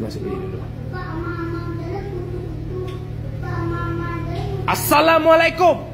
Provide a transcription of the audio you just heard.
masuk ini dulu. Assalamualaikum.